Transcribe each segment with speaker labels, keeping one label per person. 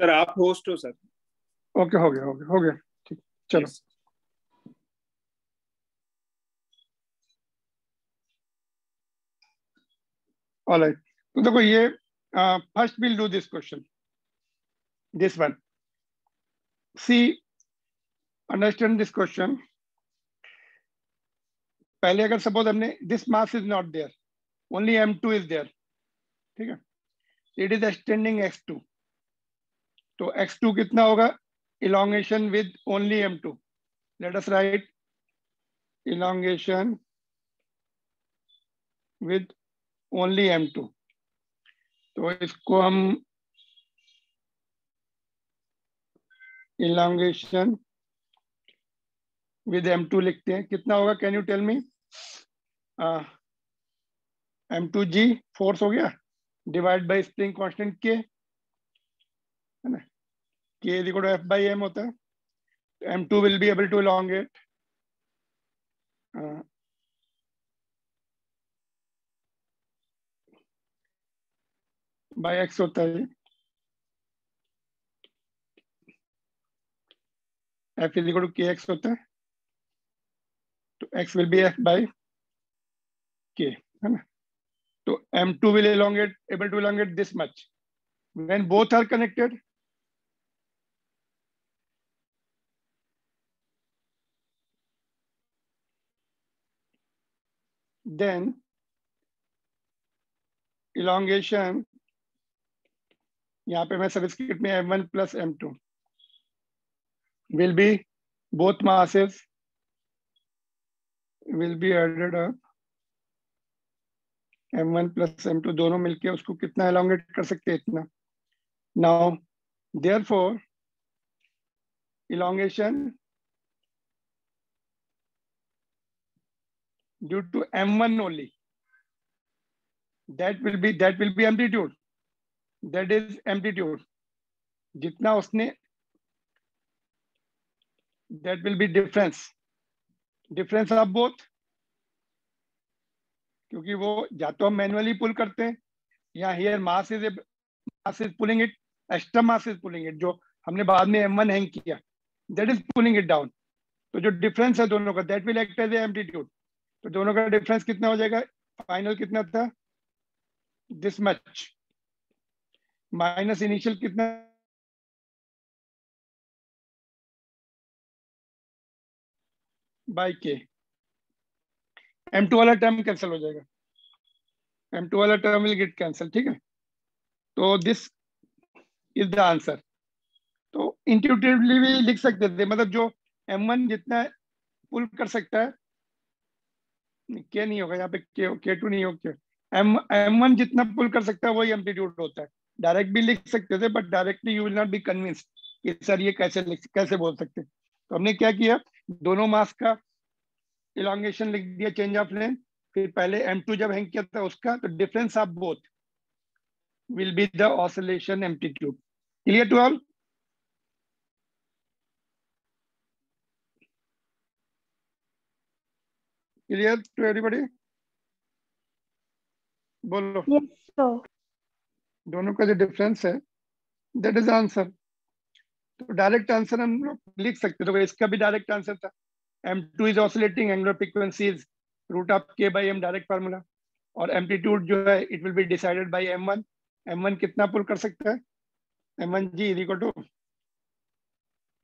Speaker 1: Sir आप host हो sir.
Speaker 2: Okay हो गया हो गया हो गया। ठीक चलो। Yes. ऑल राइट तो देखो ये first will do this question this one see understand this question पहले अगर सपोज़ हमने this mass is not there only M two is there ठीक है? It is extending X two तो एक्स टू कितना होगा? Elongation with only M two let us write elongation with only M two तो इसको हम elongation with M to लिखते हैं। कितना होगा? Can you tell me M two G force हो गया? डिवाइड बाई स्प्रिंग कांस्टेंट के है ना? K is equal to F by M होता है M two will be able to elongate by X होता है F is equal to K X होता है तो X will be F by K है ना? तो m2 will elongate, able to elongate this much. When both are connected then elongation, यहाँ पे मैं सबस्क्रिप्ट में m1 plus m2 will be both masses will be added up. M one plus M two दोनों मिलके उसको कितना elongate कर सकते हैं इतना? Now there for elongation due to M one only that will be that will be amplitude that is amplitude जितना उसने that will be difference difference क्योंकि वो या तो हम मैनुअली पुल करते हैं, या here mass is mass is pulling it extra mass is pulling it जो हमने बाद में एम वन हैंग किया that is pulling it down तो जो डिफरेंस है दोनों का that will act as amplitude तो दोनों का डिफरेंस कितना हो जाएगा? फाइनल कितना था? दिस मच माइनस इनिशियल कितना? बाई के एम टू वाला टर्म कैंसिल हो जाएगा। एम टू वाला टर्म विल गेट कैंसिल ठीक है? तो दिस इज़ द आंसर तो इंट्यूटिवली भी लिख सकते थे मतलब जो एम वन जितना पुल कर सकता है क्या नहीं होगा यहाँ पे के, के टू नहीं होगा एम एम वन जितना पुल कर सकता है वही एम्पलीट्यूड होता है। डायरेक्ट भी लिख सकते थे but directly you will not be convinced कि सर ये कैसे लिख कैसे बोल सकते। तो हमने क्या किया दोनों मास का इलांगेशन लिख दिया चेंज ऑफ़ लेंथ फिर पहले एम टू जब हैंग किया था उसका तो difference of both will be the oscillation amplitude clear to all clear to everybody बोलो।
Speaker 3: Yes,
Speaker 2: दोनों का जो डिफरेंस है दैट इज़ आंसर तो डायरेक्ट आंसर हम लोग लिख सकते तो इसका भी डायरेक्ट आंसर था। M2 is oscillating angular frequency is root of k by m direct formula और एम्पलीट्यूड जो है it will be decided by m1 m1 कितना पुल कर सकता है? M1 g is equal to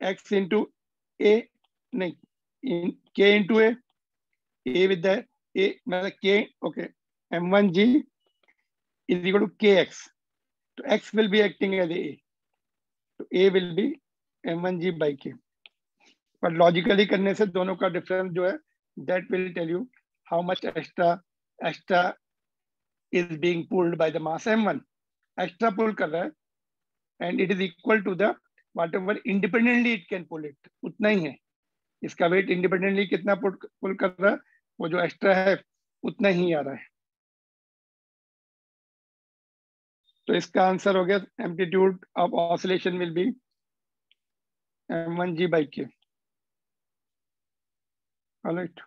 Speaker 2: X into A नहीं in k into a a with the a मतलब k, okay. M1 g is equal to kx तो x will be acting as a. तो a will be m1 g by k. पर logically करने से दोनों का difference जो है that will tell you how much extra extra is being pulled by the mass m1 extra pull कर रहा है and it is equal to the whatever independently it can pull it उतना ही है. इसका वेट इंडिपेंडेंटली कितना pull कर रहा है? वो जो एक्स्ट्रा है, उतना ही आ रहा है। तो इसका आंसर हो गया amplitude of oscillation will be M one G by K right.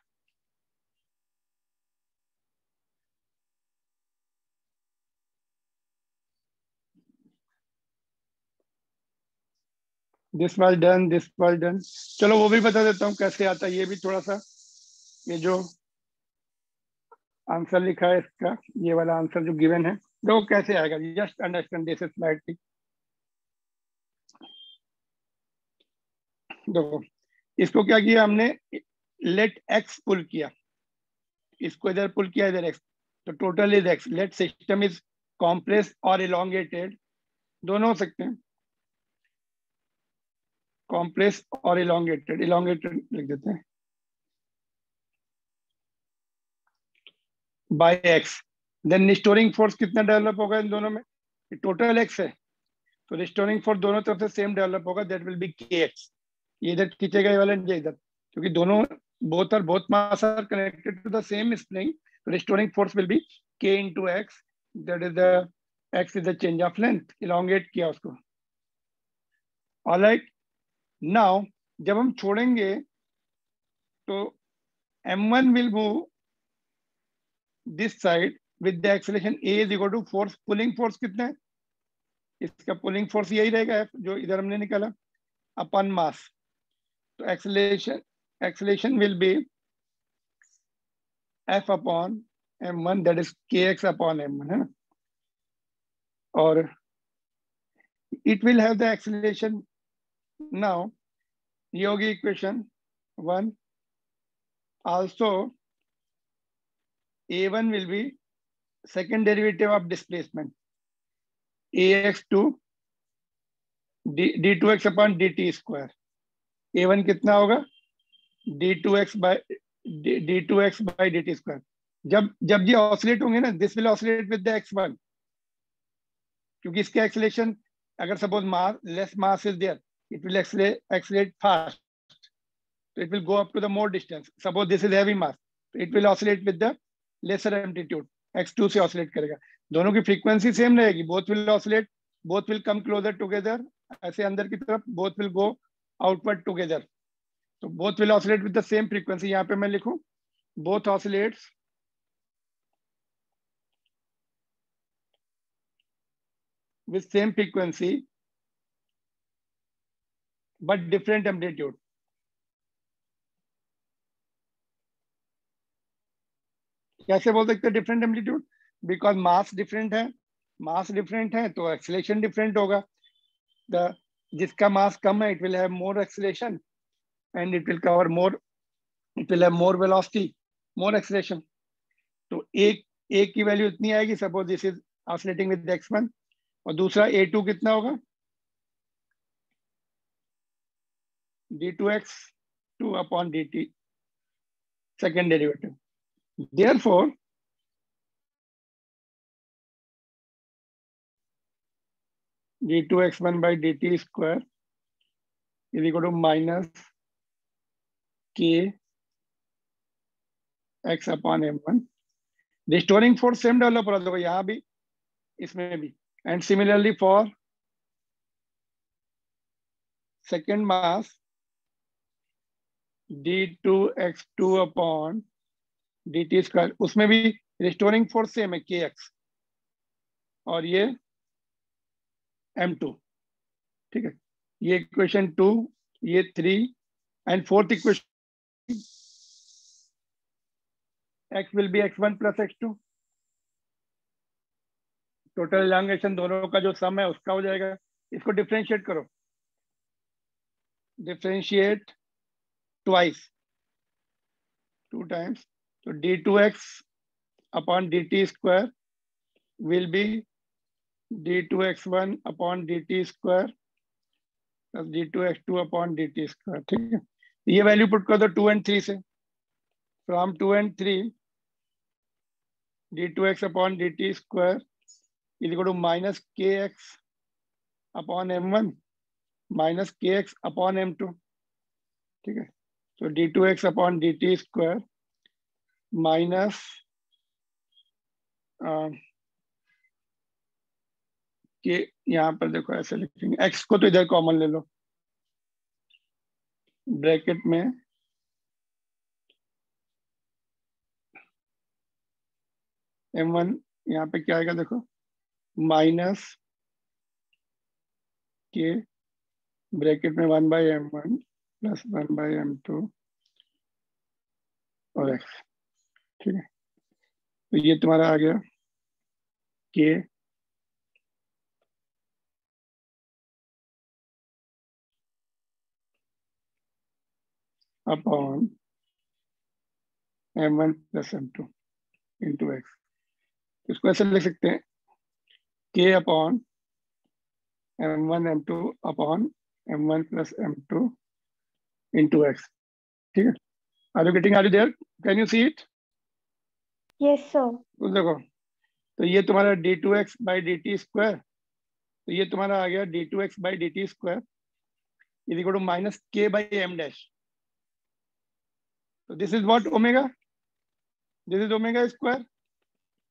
Speaker 2: This was done this was done चलो वो भी बता देता हूँ कैसे आता है, ये भी थोड़ा सा, ये जो आंसर लिखा है इसका। ये वाला आंसर जो गिवन है। देखो कैसे आएगा। जस्ट अंडरस्टैंड दिस स्लाइडली देखो, इसको क्या किया हमने? लेट एक्स पुल किया। इसको इधर पुल किया, इधर एक्स तो total is X let system is complex और इलोंगेटेड दोनों हो सकते हैं। कॉम्प्लेक्स और इलोंगेटेड इलोंगेटेड लिख देते हैं। By X then restoring force कितना डेवलप होगा इन दोनों में? टोटल एक्स है। तो रिस्टोरिंग फोर्स दोनों तरफ़ से सेम डेवलप होगा that will be K X ये इधर खींचेगा वाले इधर। क्योंकि दोनों both are both mass are connected to the same spring restoring force will be K into X that is the X is the change of length elongate किया उसको। Alright now जब हम छोड़ेंगे तो M one will move this side with the acceleration a is equal to force pulling force कितना है? इसका pulling force यही रहेगा एफ़ जो इधर हमने निकाला। अपन मास तो acceleration acceleration will be F upon M one that is K X upon M one है ना? और it will have the acceleration now Yogi equation one also a1 will be second derivative of displacement ax2 d, d2x upon dt square a1 कितना होगा d2x by d2x by dt square जब जब ये oscillate होंगे ना this will oscillate with the x1 क्योंकि इसके acceleration अगर suppose mass less mass is there it will accelerate, accelerate fast. So it will go up to the more distance. Suppose this is heavy mass. It will oscillate with the lesser amplitude x2 से oscillate करेगा। दोनों की frequency same रहेगी। Both will oscillate both will come closer together ऐसे अंदर की तरफ़ both will go outward together तो both will oscillate with the same frequency यहाँ पे मैं लिखूं both oscillates with same frequency but different amplitude कैसे बोल सकते different amplitude because mass different है। मास डिफरेंट है तो एक्सलेशन डिफरेंट होगा। द जिसका मास कम है it will have more acceleration and it will cover more it will have more velocity more acceleration तो एक एक की वैल्यू इतनी आएगी suppose this is oscillating with X one और दूसरा ए टू कितना होगा? D2x 2 upon dt second derivative. Therefore, d2x1 by dt square is equal to minus k x upon m1. Restoring force same develop हो रहा था यहाँ भी इसमें भी and similarly for second mass D two X two upon D T square उसमें भी restoring force same है के एक्स और ये एम टू ठीक है? ये इक्वेशन टू ये three and fourth equation X will be X one plus X two total elongation दोनों का जो सम है उसका हो जाएगा। इसको डिफ्रेंशिएट करो। Differentiate twice, two times. So d2x upon dt square will be d2x1 upon dt square plus d2x2 upon dt square. ठीक है ये वैल्यू पुट कर दो टू एंड थ्री से from two and three D two X upon D T square is to minus K X upon M one minus K X upon M two ठीक है So d2x upon dt square minus uh, के यहाँ पर देखो ऐसे लिखेंगे। X को तो इधर कॉमन ले लो। ब्रैकेट में एम वन यहाँ पे क्या आएगा देखो? माइनस के ब्रैकेट में one by M one plus one by M two और एक्स ठीक है। तो ये तुम्हारा आ गया। K upon M one plus M two into X इसको ऐसे लिख सकते हैं। K upon M one M two upon M one plus M two into X ठीक है? Are you getting are you there can you see it
Speaker 1: yes sir
Speaker 2: तो देखो तो ये तुम्हारा D two X by D T square तो ये तुम्हारा आ गया D two X by D T square is equal to minus K by M dash So this is what omega? This is omega square.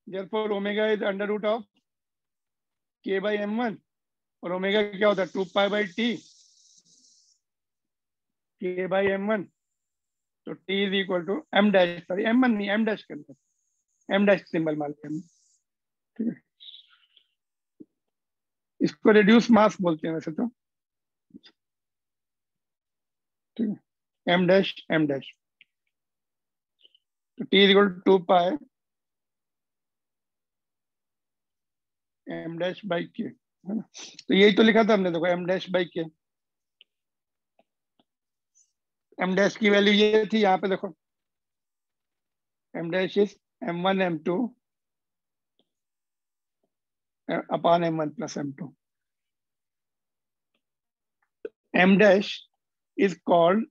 Speaker 2: Therefore, omega is under root of k by m1 और omega क्या होता है two pi by T K by M one तो T is equal to M dash sorry M one नहीं M dash के अंदर M dash symbol मान लिया हमने। ठीक है इसको रिड्यूस मास बोलते हैं वैसे तो। ठीक है। एम डैश एम डैश तो T two pi M dash by K है ना? तो यही तो लिखा था हमने, देखो M dash by K M dash की वैल्यू ये थी, यहाँ पे देखो। M dash is M one M two upon M one plus M two is called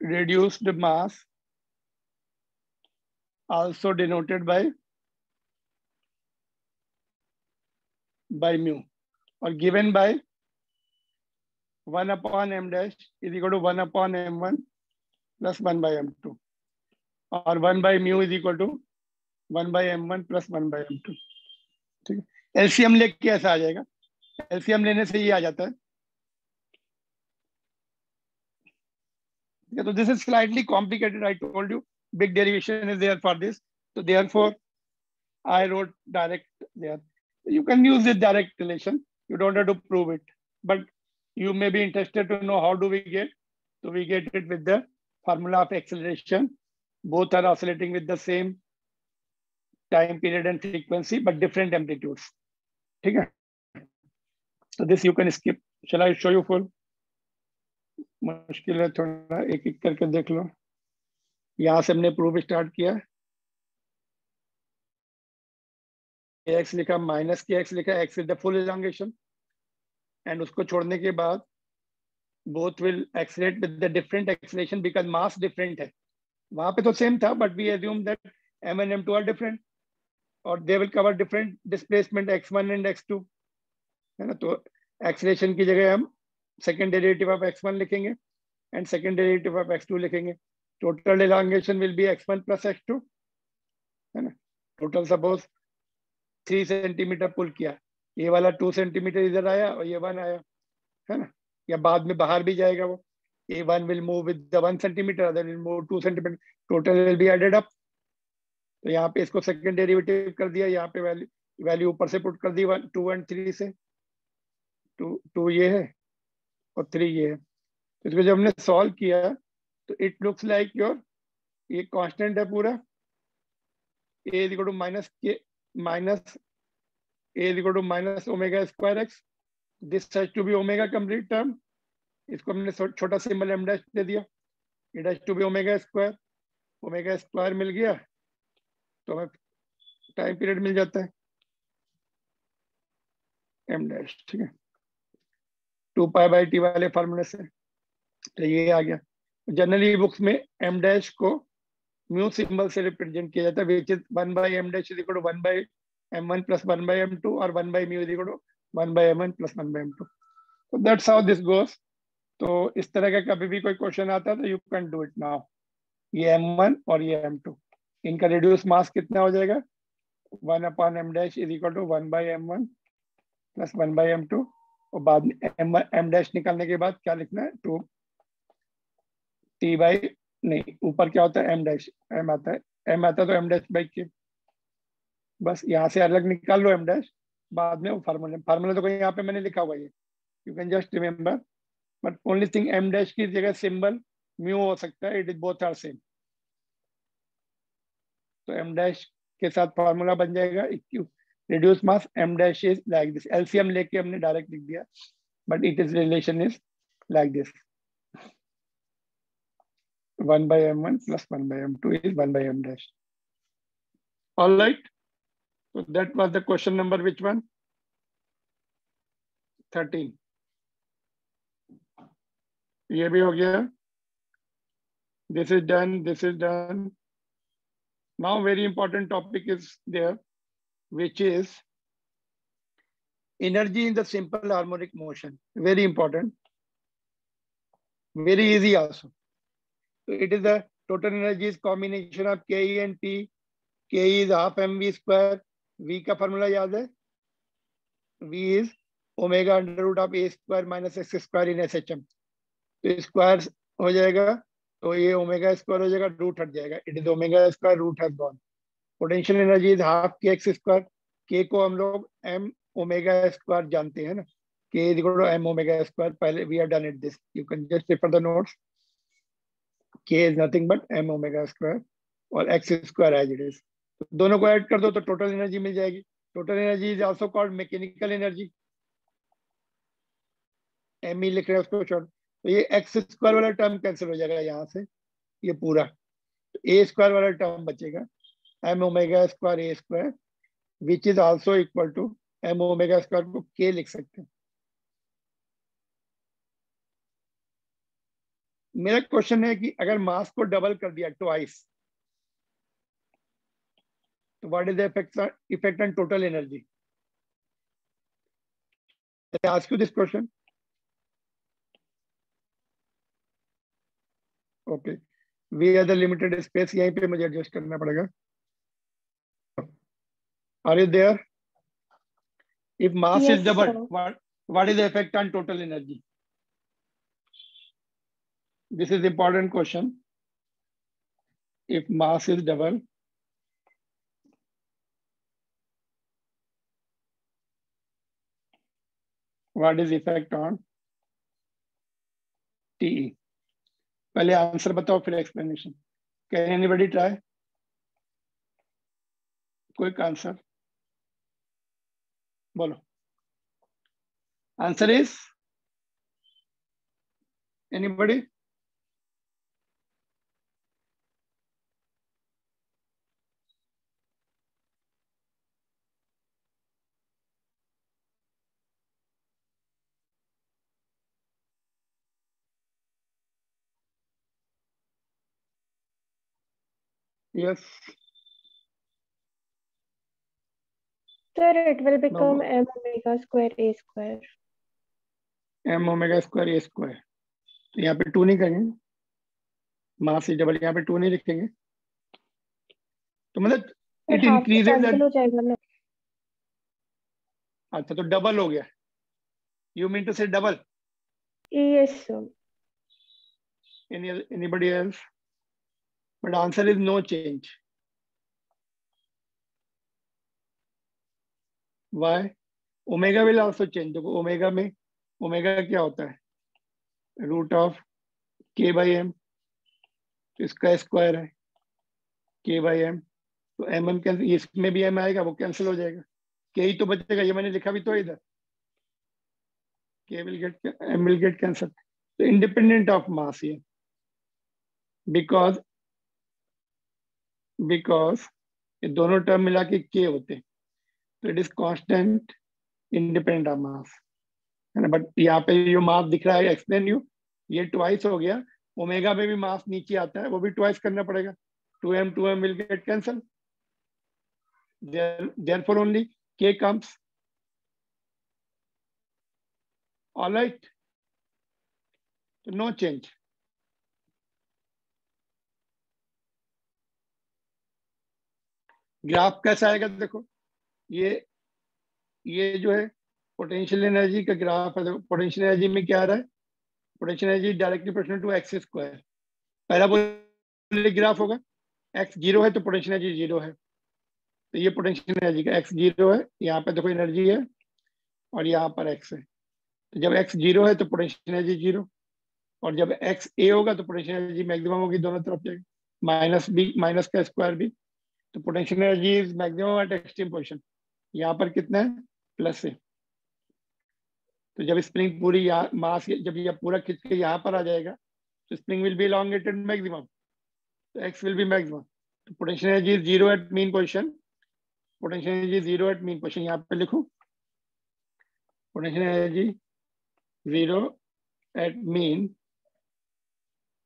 Speaker 2: reduced mass also denoted by by mu or given by 1 upon m dash is equal to 1 upon m1 plus 1 by m2 और one by mu is equal to one by M one plus one by M two ठीक है? LCM ले कैसा आ जाएगा। LCM लेने से ये आ जाता है। ठीक है तो this is slightly complicated I told you big derivation is there for this तो therefore I wrote direct there you can use this direct relation you don't have to prove it but you may be interested to know how do we get to we get it with the formula of acceleration both are oscillating with the same time period and frequency but different amplitudes okay so this you can skip shall i show you full मुश्किल है थोड़ा एक एक करके देख लो यहाँ से हमने प्रूफ स्टार्ट किया एक्स लिखा माइनस के एक्स लिखा X is the full elongation and उसको छोड़ने के बाद both will accelerate with the different acceleration because mass different है वहाँ पे तो सेम था but we assume that M and M two are different और they will cover different displacement X one and X two है ना? तो acceleration की जगह हम second derivative of X one लिखेंगे and second derivative of X two लिखेंगे। Total elongation will be X one plus X two है ना? Total suppose three centimetre pull किया, ये वाला टू सेंटीमीटर इधर आया और ये वन आया, है ना? या बाद में बाहर भी जाएगा वो। A one will move with the one centimetre other will move two centimetre total will be added up तो यहाँ पे इसको सेकंड डेरिवेटिव कर दिया, यहाँ पे वैल्यू वैल्यू ऊपर से पुट कर दी वन टू एंड थ्री से। टू टू ये है और थ्री ये है। इसको जब हमने सॉल्व किया तो इट लुक्स लाइक योर ये कांस्टेंट है पूरा। A equal to minus K minus A equal to minus omega square X this has to be omega complete term इसको हमने छोटा सिंबल एम डैश दे दिया। It has to be omega square omega square मिल गया तो हमें time period मिल जाता है। एम डैश ठीक है। टू पाई बाई टी वाले फार्मूले से। तो ये आ गया। जनरली बुक्स में एम डैश को म्यू सिंबल से रिप्रेजेंट किया जाता है one by M dash is to one by M one plus one by M two और one by mu is to one by M one plus one by M two तो that's how this goes तो इस तरह का कभी भी कोई question आता है तो you can do it now ये एम वन और ये एम टू इनका रिड्यूस मास कितना हो जाएगा? One upon M dash is equal to one by M one plus one by M two और बाद में एम डैश निकालने के बाद क्या लिखना है? टू टी बाई नहीं, ऊपर क्या होता है? एम डैश एम आता है. एम आता है तो एम डैश बाई के बस यहाँ से अलग निकाल लो एम डैश बाद में वो फार्मूला फार्मूला तो कहीं यहाँ पे मैंने लिखा हुआ है you. Can just remember but only thing M dash की जगह सिंबल म्यू हो सकता है it is both are same तो एम डैश के साथ फॉर्मूला बन जाएगा reduce mass M dash is like this LCM लेके हमने डायरेक्ट लिख दिया but it is relation is like this one 1 by m1 plus 1 by m2 is 1 by m dash. All right. So that was the question number which one? 13. ये भी हो गया। This is done this is done now very important topic is there which is energy in the simple harmonic motion very important very easy also it is the total energy is combination of K E and P K is half m v square v का formula याद है? V is omega under root of a square minus x square in S H M तो square हो जाएगा तो ये omega square हो जाएगा रूट हट जाएगा। It is omega square root has gone potential energy is half k x square k को हम लोग एम ओमेगा स्क्वायर जानते हैं ना। K is equal to m omega square पहले we have done it this you can just refer the notes k is nothing but m omega square और x square as it is दोनों को add कर दो तो total energy मिल जाएगी। Total energy is also called mechanical energy M E लिख रहे हैं उसको छोड़। तो ये एक्स स्क्वायर वाला टर्म कैंसिल हो जाएगा यहाँ से, ये पूरा। तो ए स्क्वायर वाला टर्म बचेगा। M omega square a square which is also equal to m omega square को के लिख सकते हैं। मेरा क्वेश्चन है कि अगर मास को डबल कर दिया ट्वाइस तो what is the effect effect on total energy ask you this question okay we are the limited space यहीं पे मुझे एडजस्ट करना पड़ेगा। Are you there if mass
Speaker 1: is
Speaker 2: double what is the effect on total energy this is important question if mass is double what is effect on te पहले answer बताओ फिर explanation can anybody try quick answer बोलो। Answer is anybody yes.
Speaker 1: Sir, it will become
Speaker 2: Mama.
Speaker 1: m omega square a square.
Speaker 2: M omega square a square तो यहाँ पे to नहीं करेंगे। मास is double यहाँ पे टू नहीं लिखेंगे तो मतलब इट
Speaker 1: half तो
Speaker 2: इंक्रीजेज अच्छा तो डबल हो गया। यू मीन टू से double
Speaker 1: Yes, sir.
Speaker 2: any anybody else? But answer is no change why omega will also change देखो omega में omega क्या होता है root of k by m तो इसका स्क्वायर है k by m तो m m कैंसिल इसमें भी m आएगा वो कैंसिल हो जाएगा k ही तो बचेगा ये मैंने लिखा भी तो है इधर k will get m will get cancelled तो independent of mass ये बिकॉज़ बिकॉज़ ये दोनों टर्म मिला के के होते हैं। तो it is constant independent of mass है ना? बट यहाँ पे जो मास दिख रहा है एक्सप्लेन यू ये ट्वाइस हो गया। ओमेगा में भी मास नीचे आता है, वो भी ट्वाइस करना पड़ेगा। Two m two m will get cancel therefore only k comes all right? so no change graph कैसा आएगा देखो, ये ये जो है पोटेंशियल एनर्जी का ग्राफ है, देखो पोटेंशियल एनर्जी में क्या आ रहा है? Potential energy directly proportional to x square पहला ग्राफ होगा एक्स ज़ीरो है तो पोटेंशियल एनर्जी ज़ीरो है। तो ये पोटेंशियल एनर्जी का एक्स ज़ीरो है, यहाँ पे देखो एनर्जी है और यहाँ पर एक्स है। तो जब एक्स ज़ीरो है तो पोटेंशियल एनर्जी ज़ीरो और जब एक्स ए होगा तो पोटेंशियल एनर्जी मैक्सिमम होगी, दोनों तरफ़ जाएगी। माइनस बी माइनस का स्क्वायर भी तो potential energy is maximum at extreme position यहाँ पर कितना है? प्लस है। तो जब स्प्रिंग पूरी मास जब यह पूरा खिंच के यहाँ पर आ जाएगा तो spring will be elongated maximum तो एक्स विल बी मैक्सिमम तो potential energy is zero at mean position potential energy zero at mean position यहाँ पे लिखो। Potential energy zero at mean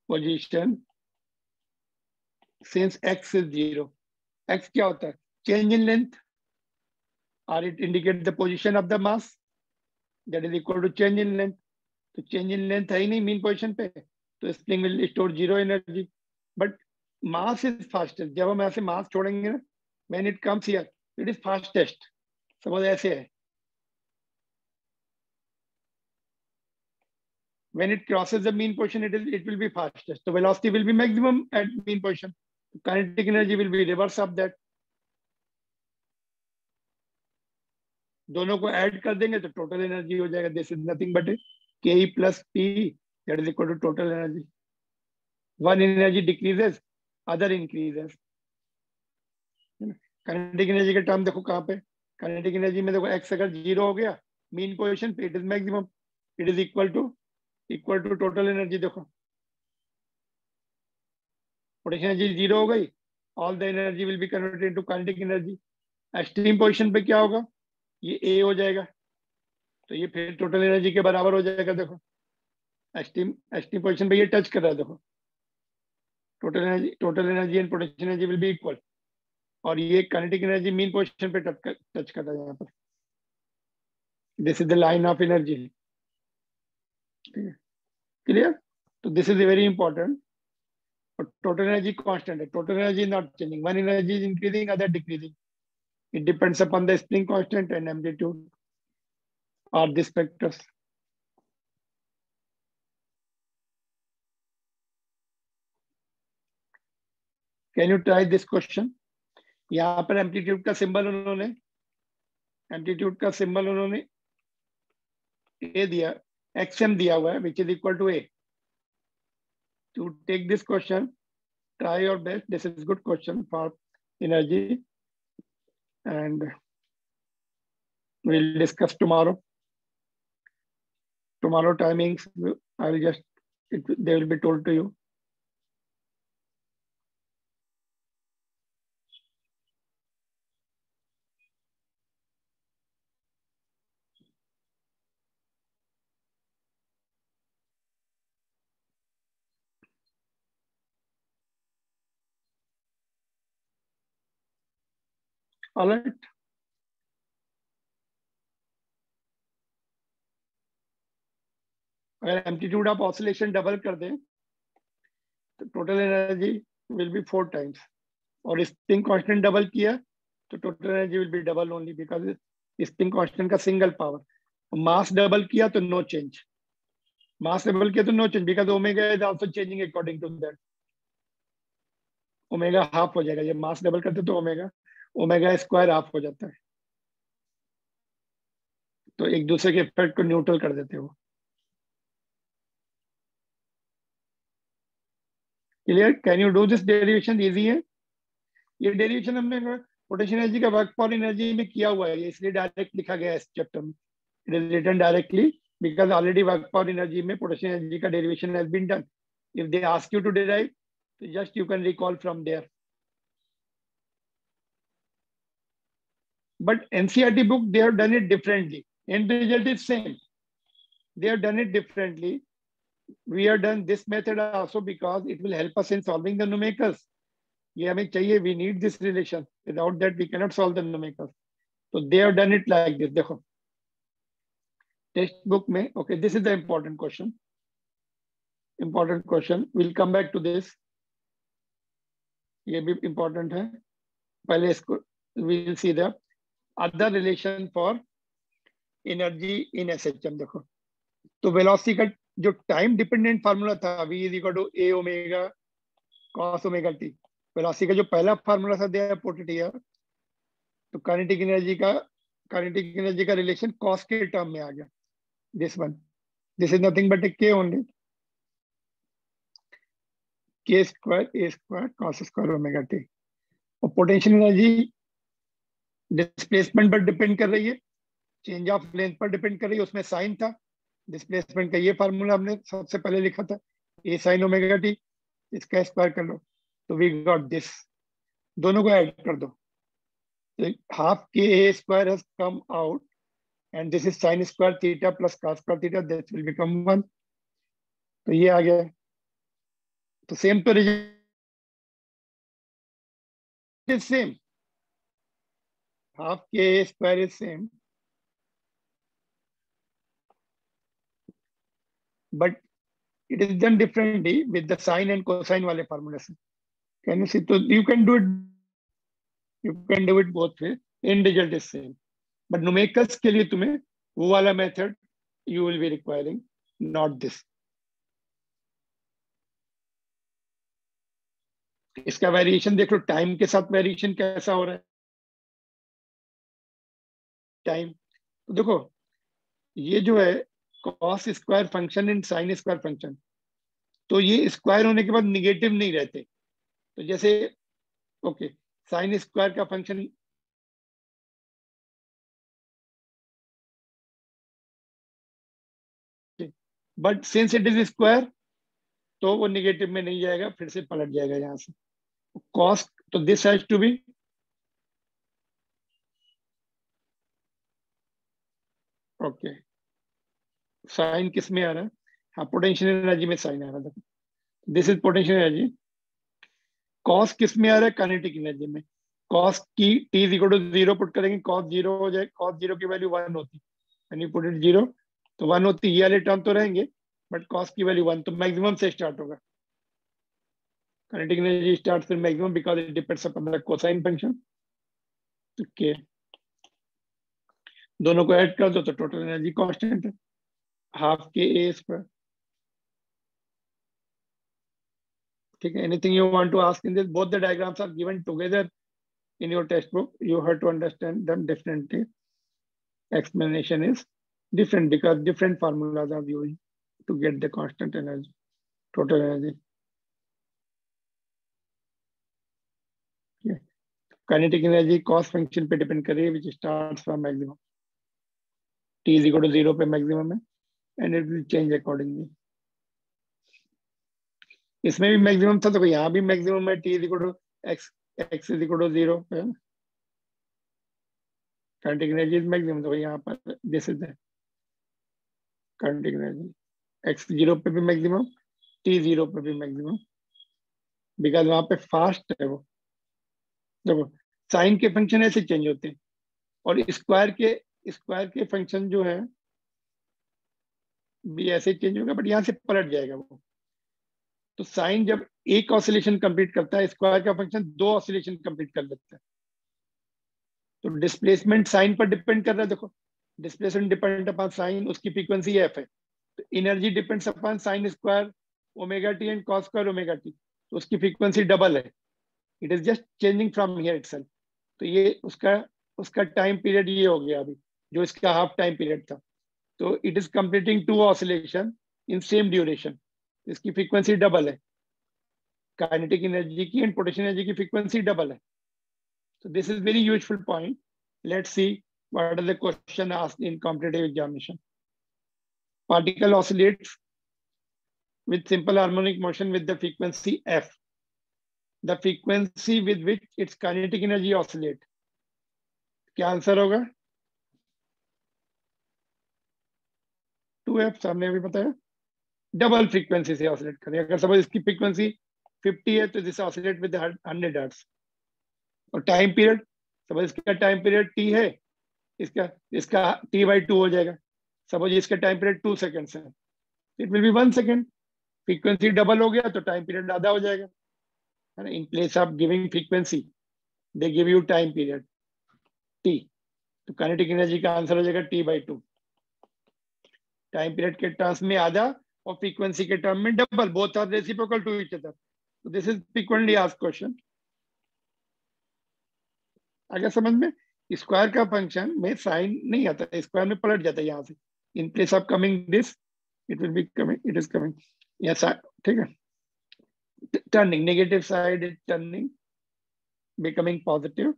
Speaker 2: position since x is zero. X क्या होता है change in length or it indicates the position of the mass that is equal to change in length तो change in length है ही नहीं mean position पे तो spring will store zero energy but mass is fastest जब हम ऐसे mass छोड़ेंगे ना when it comes here it is fastest suppose ऐसे है when it crosses the mean position it is it will be fastest so velocity will be maximum at mean position kinetic energy will be reverse of that. दोनों को add कर देंगे तो total energy हो जाएगा this is nothing but K plus P that is equal to total energy one energy decreases other increases kinetic energy का term देखो कहाँ पे? काइनेटिक एनर्जी में देखो एक्स अगर ज़ीरो हो गया मीन पोजिशन पे it is maximum it is equal to equal to total energy देखो। पोटेंशियल एनर्जी ज़ीरो हो गई। All the energy will be converted into kinetic energy extreme position पे क्या होगा? ये ए हो जाएगा। तो ये फिर टोटल एनर्जी के बराबर हो जाएगा, देखो। एक्सट्रीम एक्सट्रीम पोजीशन पे ये टच कर रहा है, देखो। Total energy total energy and potential energy will be equal और ये काइनेटिक एनर्जी मीन पोजीशन पे टच कर टच कर रहा है यहाँ पर। This is the line of energy clear तो this is very important but total energy constant total energy is not changing one energy is increasing other decreasing it depends upon the spring constant and amplitude or this vectors can you try this question यहाँ पर amplitude का symbol उन्होंने amplitude का symbol उन्होंने ए दिया XM दिया हुआ है which is equal to a to take this question. Try your best. This is good question for energy. And we'll discuss tomorrow. Tomorrow timings i will just it, they will be told to you all right अगर amplitude आप oscillation double कर दें तो total energy will be four times और spring constant double किया तो total energy will be double only because spring constant का single power mass double किया तो नो चेंज मास डबल किया तो no change because omega is also changing according to that omega half हो जाएगा। जब मास डबल करते तो ओमेगा ओमेगा स्क्वायर हाफ़ हो जाता है। तो एक दूसरे के इफ़ेक्ट को न्यूट्रल कर देते हो clear can you do this derivation easy है? ये डेरिवेशन हमने पोटेंशियल एनर्जी का वर्क फॉर एनर्जी में किया हुआ है इसलिए डायरेक्ट लिखा गया है इस चैप्टर में। It is written directly because already work for energy में पोटेंशियल एनर्जी का derivation has been done if they ask you to derive तो just you can recall from there but ncrt book they have done it differently end result is same they have done it differently we have done this method also because it will help us in solving the numericals ये हमें चाहिए we need this relation without that we cannot solve the numericals so they have done it like this देखो text book में okay this is the important question important question we'll come back to this ये भी important है पहले इसको we will see the other relation for energy in SHM देखो। तो velocity का जो टाइम डिपेंडेंट फार्मूला था, v is equal to a omega cos omega t velocity का जो पहला फार्मूला था दे पुट हियर तो काइनेटिक एनर्जी का काइनेटिक एनर्जी का रिलेशन कॉस के टर्म में आ गया। This one this is nothing but a k only k square a square cos square omega t और पोटेंशियल एनर्जी डिस्प्लेसमेंट पर डिपेंड कर रही है। चेंज ऑफ़ लेंथ पर डिपेंड कर रही है। उसमें साइन था। डिस्प्लेसमेंट का ये फार्मूला हमने सबसे पहले लिखा था। ए साइन ओमेगा टी इसका स्क्वायर कर लो। तो वी गॉट दिस दोनों को ऐड कर दो। Half k a square has come out and this is sine square theta plus cos square theta this will become one तो ये आ गया। तो सेम तो result same half k square is same but it is done differently with the sine and cosine wale formulas can you see so you can do it you can do it both way end result is same but numericals ke liye tumhe wo wala method you will be requiring not this इसका variation देख लो time के साथ variation कैसा हो रहा है time तो देखो, ये जो है cos square function in sine square function तो ये स्क्वायर होने के बाद निगेटिव नहीं रहते. तो जैसे ओके साइन स्क्वायर का function but since it is square तो वो निगेटिव में नहीं जाएगा, फिर से पलट जाएगा यहाँ से. कॉस तो this has to be okay sine किसमें आ रहा है? हाँ पोटेंशियल एनर्जी में साइन आ रहा है। This is potential energy cos किसमें आ रहा है? काइनेटिक एनर्जी में। कॉस की t is equal to zero put करेंगे कॉस ज़ीरो हो जाए कॉस ज़ीरो की वैल्यू वन होती। है पुट इट ज़ीरो तो वन होती, ये वाले टर्म तो रहेंगे बट कॉस की वैल्यू वन तो मैक्सिमम से स्टार्ट होगा। काइनेटिक एनर्जी स्टार्ट फिर maximum because it depends upon the cosine function okay दोनों को ऐड कर दो तो टोटल एनर्जी कांस्टेंट है हाफ़ के ए स्क्वायर ठीक है anything you want to ask in this both the diagrams are given together in your text book you have to understand them differently explanation is different because different formulas are use to get the constant energy total energy kinetic energy cos function पे depend कर which start from maximum t is equal to zero पे maximum है and it will change accordingly इसमें भी maximum था तो यहाँ भी मैक्सिमम है t is equal to x x is equal to zero है kinetic energy is maximum तो यहाँ पर is the kinetic energy x zero पे भी मैक्सिमम t zero पे भी मैक्सिमम बिकॉज़ वहाँ पे फास्ट है वो देखो साइन के फ़ंक्शन ऐसे चेंज होते हैं और स्क्वायर के स्क्वायर के फ़ंक्शन जो है, भी ऐसे चेंज होगा बट यहाँ से पलट जाएगा वो। तो साइन जब एक ऑसिलेशन कंप्लीट करता है, स्क्वायर का फ़ंक्शन दो ऑसिलेशन कंप्लीट कर लेता है। तो डिस्प्लेसमेंट साइन पर डिपेंड कर रहा है, देखो डिस्प्लेसमेंट डिपेंड अपॉन साइन, उसकी फ्रीक्वेंसी एफ़ है। तो energy depends upon sine square omega t and cos square omega t तो उसकी फ्रीक्वेंसी डबल है। It is just changing from here itself तो ये उसका उसका टाइम पीरियड ये हो गया अभी। जो इसका हाफ़ टाइम पीरियड था। तो it is completing two oscillation in same duration इसकी फ्रीक्वेंसी डबल है। काइनेटिक एनर्जी की एंड पोटेशियल एनर्जी की फ्रीक्वेंसी डबल है। So this is very useful point let see what are the question in competitive examination particle oscillate with simple harmonic motion with the frequency F the frequency with which its kinetic energy oscillate क्या answer होगा? Two F सामने अभी बताया। Double frequency से oscillate करें। अगर suppose इसकी frequency 50 है तो दिस ऑसिलेट विद 100 हर्ट्ज और टाइम पीरियड सपोज़ इसका टाइम पीरियड टी है, इसका इसका टी बाई टू हो जाएगा। सपोज़ इसका टाइम पीरियड टू सेकेंड्स है। It will be one second frequency double हो गया तो टाइम पीरियड आधा हो जाएगा। है ना? In place of giving frequency they give you time period T तो काइनेटिक एनर्जी का आंसर हो जाएगा T by two time period के टर्म्स में आधा और फ्रीक्वेंसी के टर्म में double both are reciprocal to each other so this is frequently asked question. आगे समझ में? स्क्वायर का फ़ंक्शन में साइन नहीं आता स्क्वायर में पलट जाता है यहाँ से। In place of coming this it will be coming it is coming yes ठीक है? Turning negative side is turning becoming positive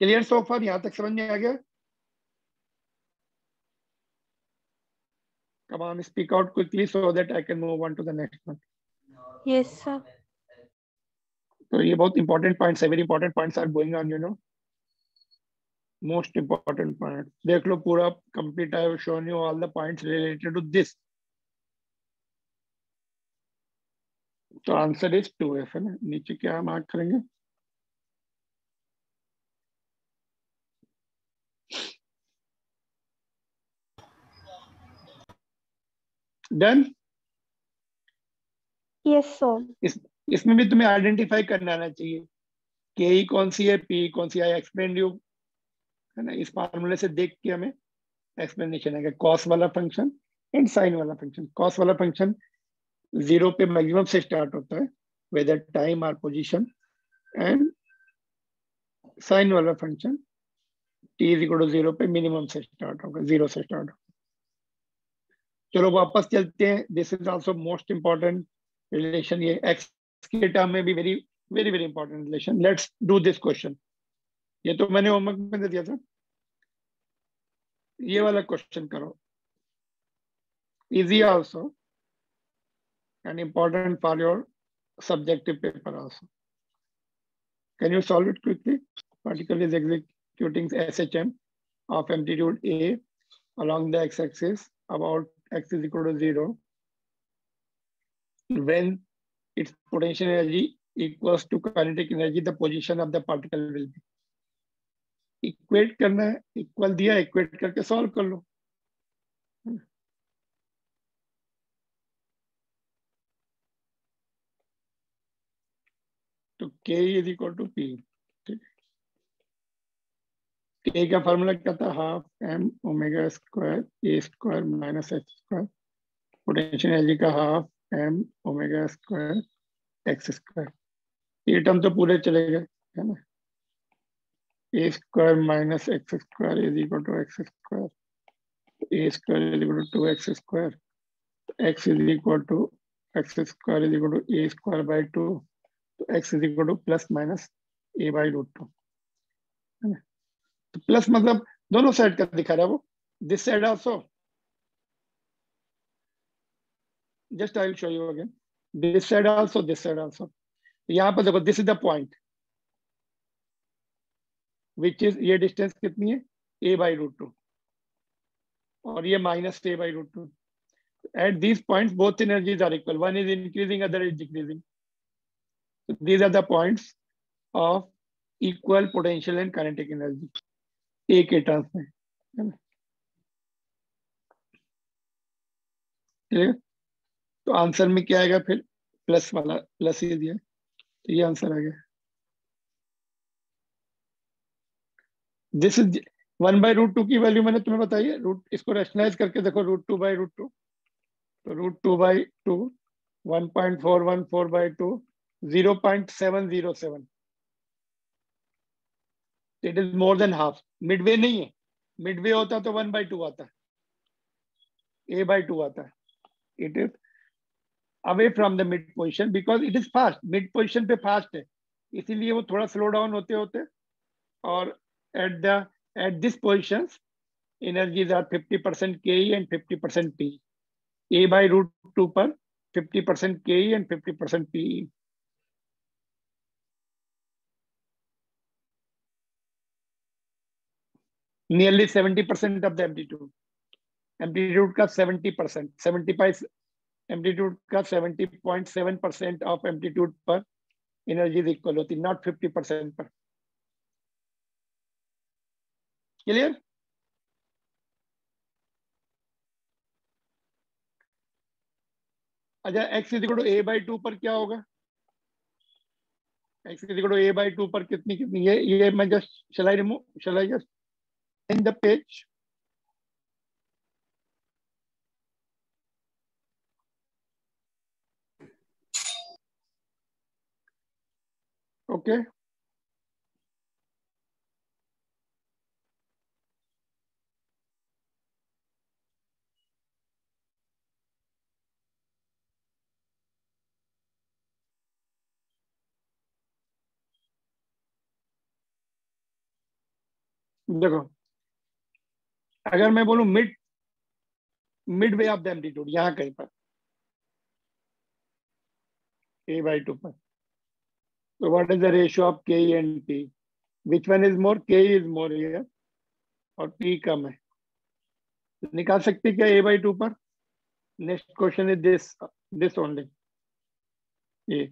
Speaker 2: clear so far यहाँ तक समझ में आ गया? Come on speak out quickly so that i can move on to the next one.
Speaker 1: Yes sir.
Speaker 2: तो ये बहुत इंपॉर्टेंट पॉइंट्स है very important points are going on you know most important point देख लो पूरा complete I have shown you all the points related to this तो answer is two F है ना? नीचे क्या मार्क करेंगे? Done
Speaker 1: yes sir.
Speaker 2: इसमें भी तुम्हें आइडेंटिफाई करना आना चाहिए। के ई कौन सी है पी कौन सी आई एक्सप्लेन यू है ना? इस फार्मूले से देख के हमें एक्सप्लेनेशन है कॉस वाला फ़ंक्शन एंड साइन वाला फ़ंक्शन कॉस वाला फ़ंक्शन ज़ीरो पे मैक्सिमम से स्टार्ट होता है वेदर टाइम और पोजीशन एंड साइन वाला function t is equal to zero पे मिनिमम से स्टार्ट होगा ज़ीरो से स्टार्ट होगा। चलो वापस चलते हैं। This is also most important relation ये एक्स के टर्म में भी very very very important relation let's do this question ये तो मैंने होमवर्क में दे दिया था। ये वाला क्वेश्चन करो। Easy also and important for your subjective paper also can you solve it quickly particle is executing SHM of amplitude A along the x-axis about x is equal to zero when its potential energy equals to kinetic energy the position of the particle will be equate करना है equal दिया equate करके solve कर लो तो k equal to p ठीक k का formula क्या था? Half m omega square a square minus h square potential energy का half m omega square x square ये टर्म तो पूरे चले गए, है ना? A square minus x square is equal to x square a square is equal to x square x is equal to x square is equal to a square by two तो x is equal to plus minus a by root two तो plus मतलब दोनों side का दिखा रहा है वो। This side also just I will show you again this side also this side also यहाँ पर देखो this is the point which is ये डिस्टेंस कितनी है? ए बाई रूट टू और ये minus a by root two at these point both energies are equal one is increasing other is decreasing these are the point of equal potential and kinetic energy A के terms में तो answer में क्या आएगा फिर? Plus वाला, plus ही दिया। तो ये आंसर आ गया। This is one by root two की वैल्यू मैंने तुम्हें बताई है। रूट इसको रेशनलाइज करके देखो root two by root two तो root two by two one point four one four by two zero point seven zero seven it is more than half midway नहीं है। मिडवे होता तो वन बाई टू आता है। A by two आता है। It is away from the mid position because it is fast mid position पे fast है। इसीलिए वो थोड़ा स्लो डाउन होते होते और at the at this position energies are 50% Ke and 50% Pe. A by root 2 पर 50% Ke and 50% Pe. Nearly 70% of the amplitude. Amplitude का 70%, 75 एम्पलीट्यूड का 70.7 परसेंट ऑफ़ एम्पलीट्यूड पर एनर्जी इक्वल होती है नॉट 50 परसेंट पर क्लियर अच्छा x is equal to a by two पर क्या होगा? X is equal to a by two पर कितनी कितनी ये ये मैं just slide remove slide just in the pitch. Okay. देखो अगर मैं बोलू mid midway of the amplitude यहाँ कहीं पर। ए बाई टू पर। तो what is the ratio of k and t which one is more k is more और टी कम है। निकाल सकते क्या ए बाई टू पर? Next question is this this only ये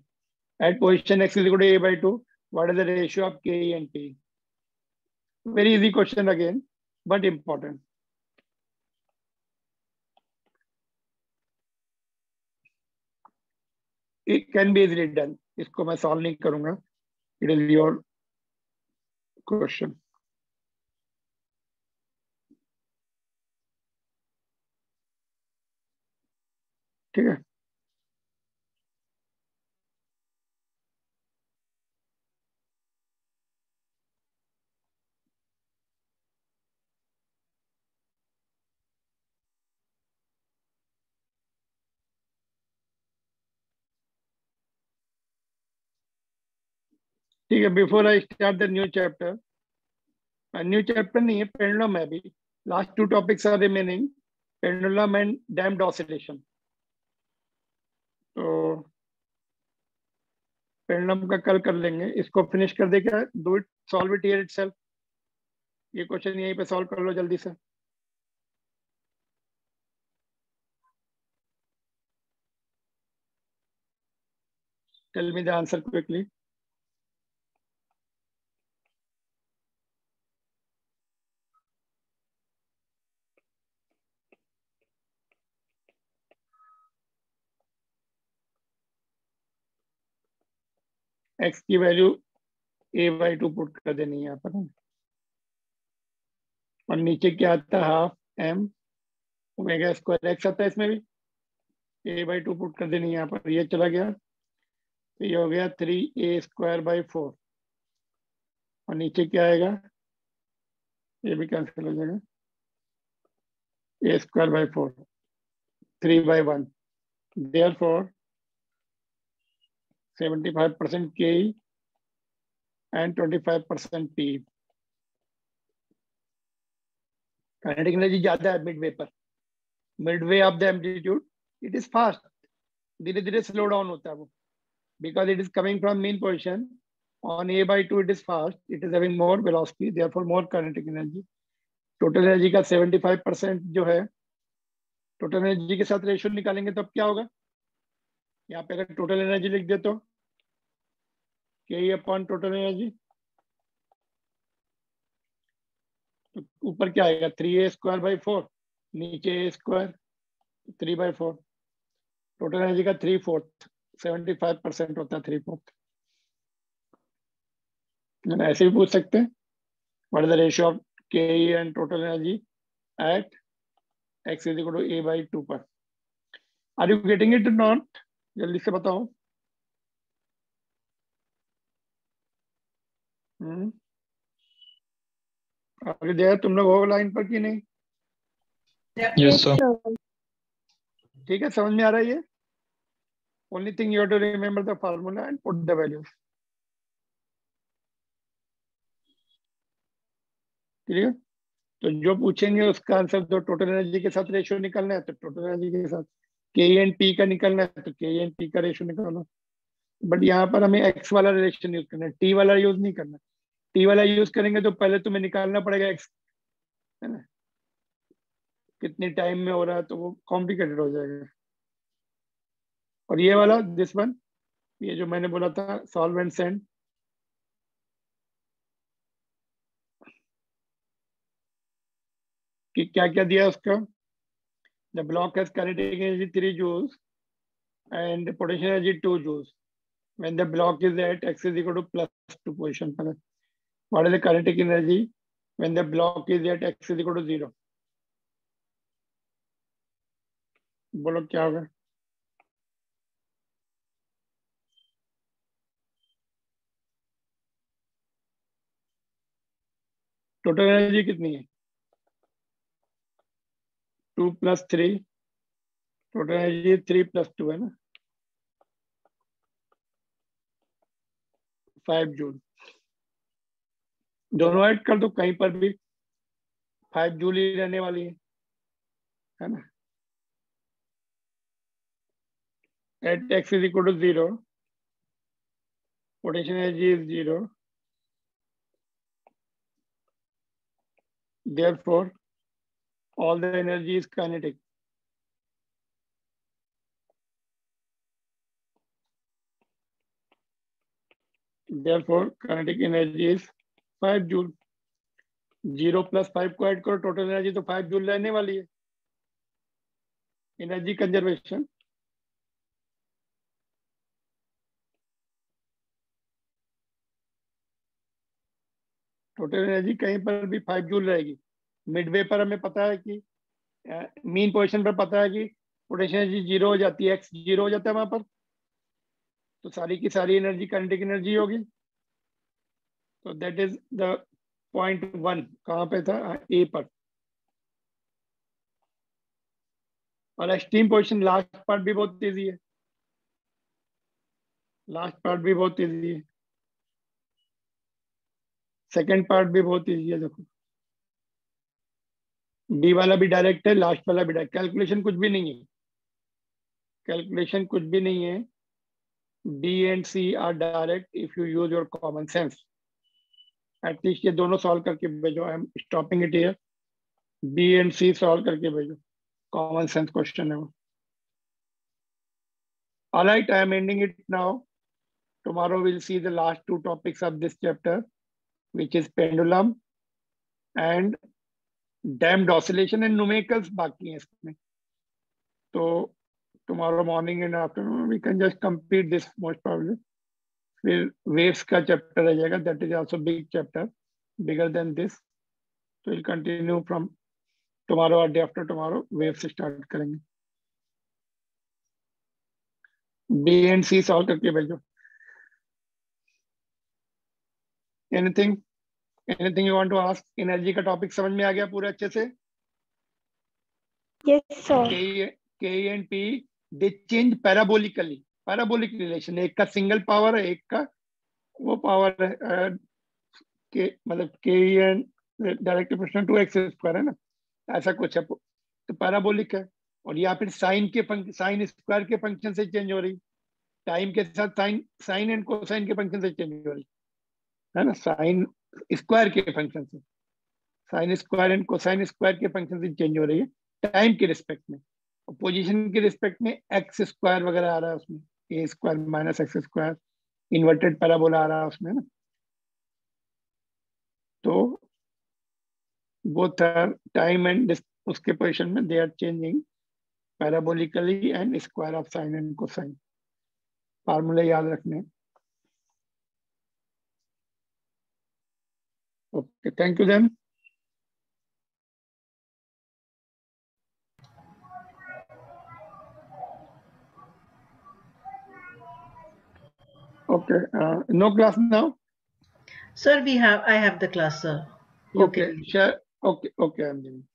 Speaker 2: at position x is a by two what is the ratio of k and t very easy question again but important it can be easily done इसको मैं solve नहीं करूँगा it is your question ठीक है ठीक है before I start the new chapter new chapter नहीं है पेंडुलम है अभी। Last two topics are remaining pendulum and damped oscillation तो पेंडुलम का कल कर लेंगे। इसको फिनिश कर दे क्या? Do it solve it here itself ये क्वेश्चन यहीं पे सॉल्व कर लो जल्दी से। Tell me the answer quickly x की value a by two put कर देनी है यहाँ पर। और नीचे क्या आता है? Half m omega square x आता है इसमें भी। ए बाई टू पुट कर देनी है यहाँ पर। ये चला गया। तो ये हो गया three a square by four और नीचे क्या आएगा? ये भी कैंसिल हो जाएगा। A square by four three by one there four 75% K and 25% P. Kinetic energy ज़्यादा है midway पर midway of the amplitude it is fast धीरे धीरे slow down होता है वो because it is coming from mean position on a by 2 it is fast it is having more velocity therefore more kinetic energy total energy का 75 percent जो है total energy के साथ रेशियो निकालेंगे तब क्या होगा यहाँ पे अगर टोटल एनर्जी लिख दे तो? के अपॉन टोटल एनर्जी तो ऊपर क्या आएगा? Three a square by four नीचे a square three by four total energy का three fourth seventy five percent होता है थ्री फोर्थ ऐसे भी पूछ सकते हैं? What is the ratio of k and total energy at x is equal to a by two पर are you getting it not जल्दी से बताओ हम्म आगे दिया तुम लोग हो लाइन पर कि नहीं
Speaker 3: yes
Speaker 2: ठीक है समझ में आ रहा है ये only thing you to remember the formula and put the values clear तो जो पूछेंगे उसका आंसर तो टोटल एनर्जी के साथ रेशियो निकलना है तो टोटल एनर्जी के साथ के एन पी का निकलना है तो के एन पी का रेशियो निकालो। बट यहाँ पर हमें एक्स वाला रिलेशन यूज़ करना है। टी वाला यूज़ नहीं करना। टी वाला यूज़ करेंगे तो पहले तुम्हें निकालना पड़ेगा एक्स है ना? कितने टाइम में हो रहा है तो वो कॉम्प्लिकेटेड हो जाएगा। और ये वाला दिस वन ये जो मैंने बोला था सॉल्व एंड सेंड कि क्या क्या दिया उसका? The block has kinetic energy 3 joules and potential energy 2 joules when the block is at x is equal to plus 2 position what is the kinetic energy when the block is at x is equal to 0 बोलो क्या होगा total energy कितनी है two plus three, total energy three plus two है ना? Five joule. दोनों add कर दो, कहीं पर भी फाइव जूल ही रहने वाली है है ना? At x is equal to zero, potential energy is zero. Therefore all the energy is kinetic. Therefore, kinetic energy is 5 joule. Zero plus five को ऐड करो टोटल एनर्जी तो फाइव जूल रहने वाली है। एनर्जी कंजर्वेशन टोटल एनर्जी कहीं पर भी five joule रहेगी। मिड वे पर हमें पता है कि मीन पोजिशन पर पता है कि पोटेंशियल एनर्जी ज़ीरो हो जाती है एक्स ज़ीरो हो जाता है वहाँ पर। तो सारी की सारी एनर्जी काइनेटिक एनर्जी होगी। तो that is the point one कहाँ पे था? ए पर। और एक्सट्रीम पोजिशन लास्ट पार्ट भी बहुत तेज़ी है। लास्ट पार्ट भी बहुत तेज़ी है। सेकेंड पार्ट भी बहुत इजी है, देखो। बी वाला भी डायरेक्ट है लास्ट वाला भी डायरेक्ट कैलकुलेशन कुछ भी नहीं है। कैलकुलेशन कुछ भी नहीं है। D and C are direct if you use your common sense at least ये दोनों सॉल्व करके भेजो। I am stopping it here B and C solve करके भेजो। कॉमन सेंस क्वेश्चन है वो। All right, I am ending it now. Tomorrow we'll see the last two topics of this chapter. which is pendulum and damped oscillation and numericals बाकी हैं इसमें। तो tomorrow morning and afternoon we can just complete this most problem फिर waves का chapter रह जाएगा। That is also big chapter bigger than this तो will continue from tomorrow और day after tomorrow waves start करेंगे। बी एंड सी सॉल्व करके भेजो anything anything you want to ask energy का टॉपिक समझ में आ गया पूरे अच्छे से?
Speaker 1: Yes sir.
Speaker 2: K and p they change parabolically parabolic relation एक का सिंगल पावर है एक का वो पावर है के मतलब k and direct proportional to x square है ना? ऐसा कुछ है तो पैराबोलिक है। और या फिर साइन के साइन स्क्वायर के फ़ंक्शन से चेंज हो रही। टाइम के साथ साइन साइन एंड कोसाइन के फ़ंक्शन से चेंज हो रही। है ना? साइन स्क्वायर के फ़ंक्शन से। Sine square and cosine square के फ़ंक्शन से चेंज हो रही है। टाइम के रिस्पेक्ट में। पोजीशन के रिस्पेक्ट में एक्स स्क्वायर वगैरह आ रहा है उसमें। A square minus x square. Inverted parabola आ रहा है उसमें ना? तो बोथ आर टाइम एंड उसके पोजिशन में they are changing parabolically and square of sine and cosine formula याद रखने Okay, thank you then. Okay, uh, no class now?
Speaker 4: Sir, we have, I have the class, sir. You
Speaker 2: Okay, share. Okay, okay, I'm doing.